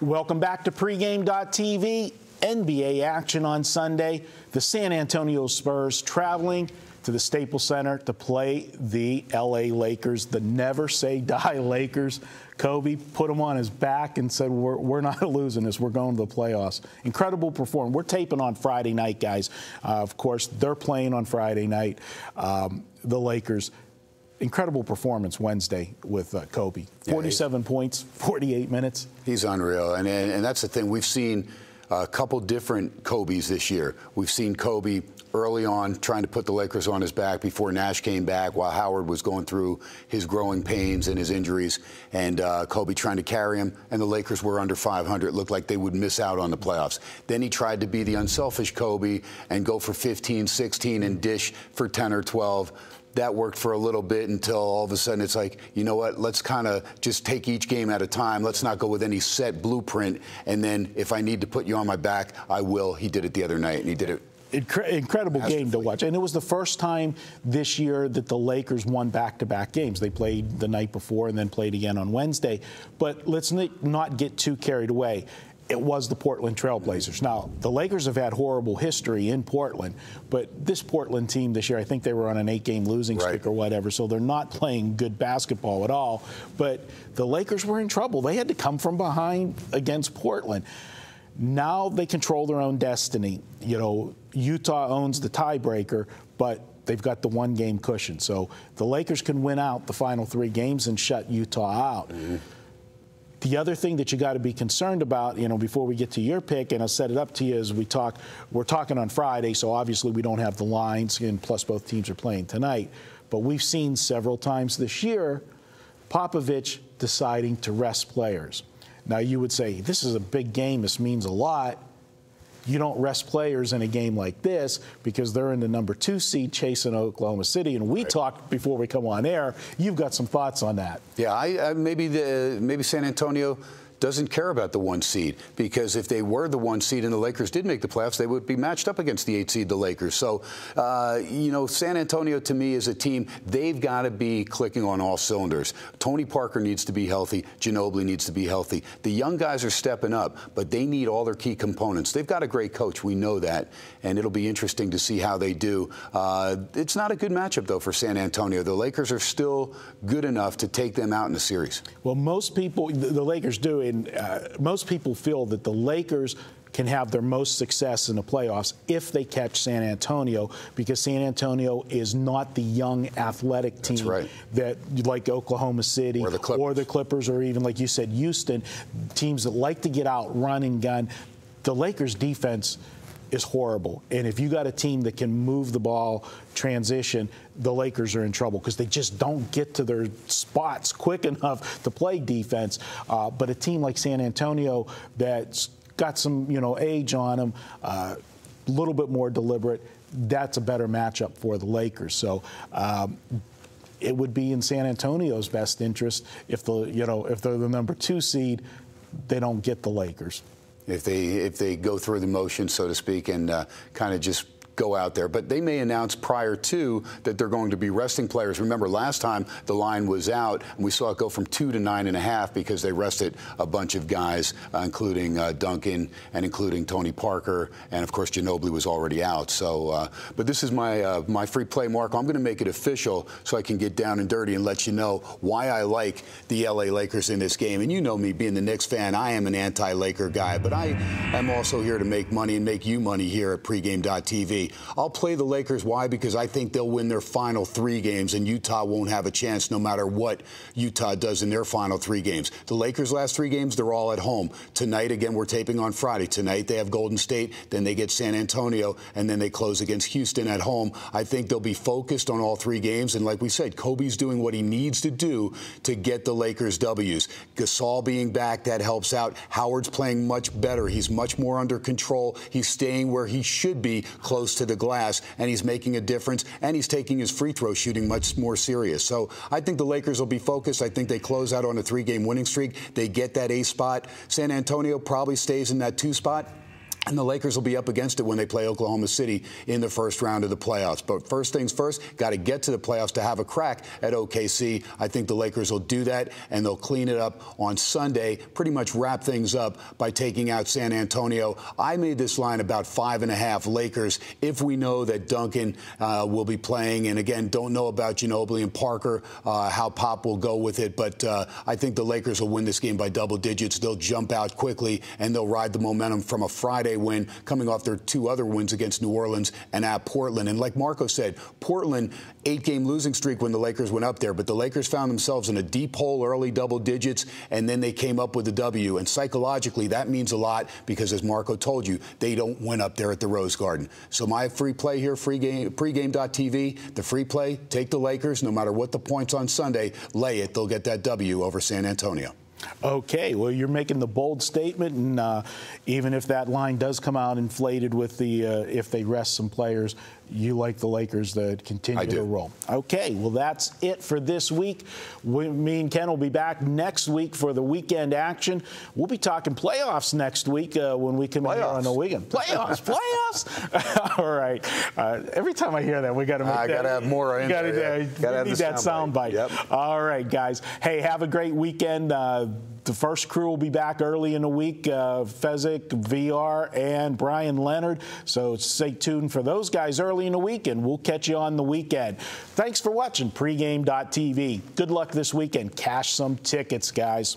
Welcome back to pregame.tv. NBA action on Sunday. The San Antonio Spurs traveling to the Staples Center to play the LA Lakers, the never say die Lakers. Kobe put him on his back and said, We're, we're not losing this. We're going to the playoffs. Incredible performance. We're taping on Friday night, guys. Uh, of course, they're playing on Friday night, um, the Lakers incredible performance Wednesday with uh, Kobe. 47 yeah, points, 48 minutes. He's unreal. And, and, and that's the thing. We've seen a couple different Kobe's this year. We've seen Kobe early on trying to put the Lakers on his back before Nash came back while Howard was going through his growing pains and his injuries, and uh, Kobe trying to carry him, and the Lakers were under 500. It looked like they would miss out on the playoffs. Then he tried to be the unselfish Kobe and go for 15, 16, and dish for 10 or 12 that worked for a little bit until all of a sudden it's like, you know what, let's kind of just take each game at a time. Let's not go with any set blueprint. And then if I need to put you on my back, I will. He did it the other night, and he did it incredible game to watch. And it was the first time this year that the Lakers won back to back games. They played the night before and then played again on Wednesday. But let's not get too carried away. It was the Portland Trailblazers. Now, the Lakers have had horrible history in Portland, but this Portland team this year, I think they were on an eight game losing right. streak or whatever, so they're not playing good basketball at all. But the Lakers were in trouble. They had to come from behind against Portland. Now they control their own destiny. You know, Utah owns the tiebreaker, but they've got the one game cushion. So the Lakers can win out the final three games and shut Utah out. Mm-hmm. The other thing that you got to be concerned about, you know, before we get to your pick, and I'll set it up to you as we talk. We're talking on Friday, so obviously we don't have the lines, and plus both teams are playing tonight. But we've seen several times this year Popovich deciding to rest players. Now, you would say, this is a big game, this means a lot. You don't rest players in a game like this because they're in the number two seed chasing Oklahoma City. And we right. talked before we come on air. You've got some thoughts on that. Yeah, I, I maybe the maybe San Antonio doesn't care about the one seed because if they were the one seed and the Lakers did make the playoffs, they would be matched up against the eight seed, the Lakers. So, uh, you know, San Antonio to me is a team, they've got to be clicking on all cylinders. Tony Parker needs to be healthy. Ginobili needs to be healthy. The young guys are stepping up, but they need all their key components. They've got a great coach. We know that. And it'll be interesting to see how they do. Uh, it's not a good matchup, though, for San Antonio. The Lakers are still good enough to take them out in the series. Well, most people, the Lakers do and uh, most people feel that the Lakers can have their most success in the playoffs if they catch San Antonio because San Antonio is not the young athletic team right. that like Oklahoma City or the, or the Clippers or even like you said Houston teams that like to get out run and gun the Lakers defense is horrible. And if you got a team that can move the ball, transition, the Lakers are in trouble because they just don't get to their spots quick enough to play defense. Uh, but a team like San Antonio that's got some, you know, age on them, a uh, little bit more deliberate, that's a better matchup for the Lakers. So. Um, it would be in San Antonio's best interest if the you know if they're the number two seed, they don't get the Lakers if they if they go through the motion, so to speak, and uh, kind of just go out there. But they may announce prior to that they're going to be resting players. Remember, last time the line was out, and we saw it go from two to nine and a half because they rested a bunch of guys, uh, including uh, Duncan and including Tony Parker, and of course Ginobili was already out. So, uh, but this is my uh, my free play, Mark. I'm going to make it official so I can get down and dirty and let you know why I like the LA Lakers in this game. And you know me, being the Knicks fan, I am an anti-Laker guy, but I am also here to make money and make you money here at pregame.tv. I'll play the Lakers. Why? Because I think they'll win their final three games, and Utah won't have a chance no matter what Utah does in their final three games. The Lakers' last three games, they're all at home. Tonight, again, we're taping on Friday. Tonight, they have Golden State, then they get San Antonio, and then they close against Houston at home. I think they'll be focused on all three games. And like we said, Kobe's doing what he needs to do to get the Lakers W's. Gasol being back, that helps out. Howard's playing much better. He's much more under control. He's staying where he should be, close to the glass, and he's making a difference, and he's taking his free throw shooting much more serious. So I think the Lakers will be focused. I think they close out on a three game winning streak. They get that A spot. San Antonio probably stays in that two spot. And the Lakers will be up against it when they play Oklahoma City in the first round of the playoffs. But first things first, got to get to the playoffs to have a crack at OKC. I think the Lakers will do that, and they'll clean it up on Sunday, pretty much wrap things up by taking out San Antonio. I made this line about five and a half Lakers if we know that Duncan uh, will be playing. And again, don't know about Ginobili and Parker, uh, how Pop will go with it. But uh, I think the Lakers will win this game by double digits. They'll jump out quickly, and they'll ride the momentum from a Friday win coming off their two other wins against New Orleans and at Portland. And like Marco said, Portland, eight game losing streak when the Lakers went up there, but the Lakers found themselves in a deep hole early double digits, and then they came up with a W. And psychologically, that means a lot because, as Marco told you, they don't win up there at the Rose Garden. So my free play here, free game, pregame.tv, the free play, take the Lakers, no matter what the points on Sunday, lay it. They'll get that W over San Antonio. Okay, well, you're making the bold statement, and uh, even if that line does come out inflated with the uh, if they rest some players, you like the Lakers to continue to roll. Okay, well, that's it for this week. We, me and Ken will be back next week for the weekend action. We'll be talking playoffs next week uh, when we come playoffs. in here on the weekend. Playoffs, playoffs. All right. Uh, every time I hear that, we got to make I got to have more. You got to yeah. need that sound bite. bite. Yep. All right, guys. Hey, have a great weekend. The first crew will be back early in the week. Uh, Fezzik, VR, and Brian Leonard. So stay tuned for those guys early in the week, and we'll catch you on the weekend. Thanks for watching pregame.tv. Good luck this weekend. Cash some tickets, guys.